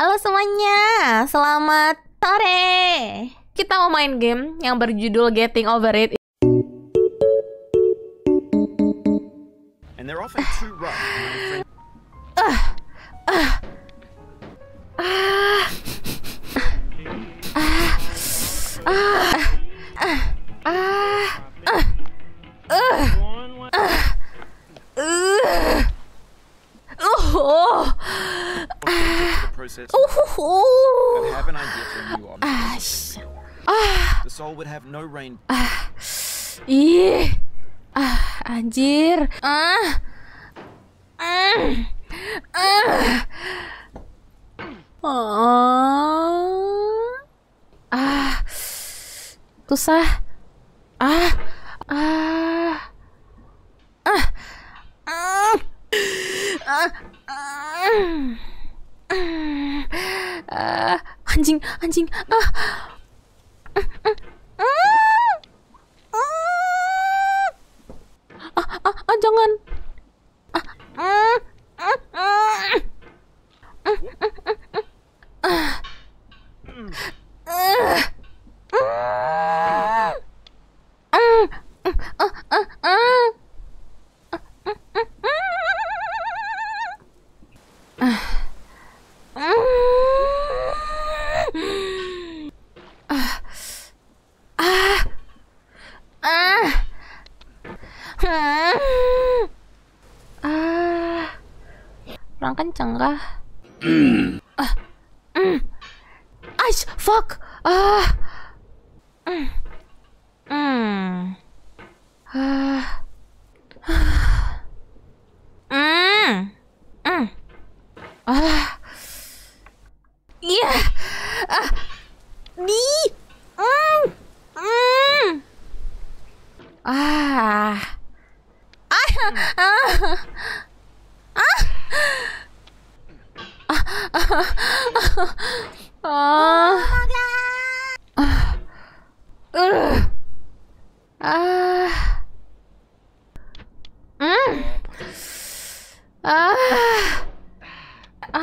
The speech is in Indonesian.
Halo semuanya, selamat sore. Kita mau main game yang berjudul Getting Over It. and they're often too rough. when friends- Oh, process. oh, I have an idea for a new object. ah, The soul would have no rain. ih, ah, anjir, ah, ah, ah, oh, ah, susah, ah, ah, ah, ah. Ah, ah, ah, anjing, anjing, ah, ah, ah, ah, jangan, 랑간짱가? 음. 아, 음. 아이씨, fuck! 아, 음. 음. 아, 아. 음. 음. 아. 예. 아. 니. 음. 음. 아. 아. 아. 아, 아, 아, 으, 아, 음, 아, 아,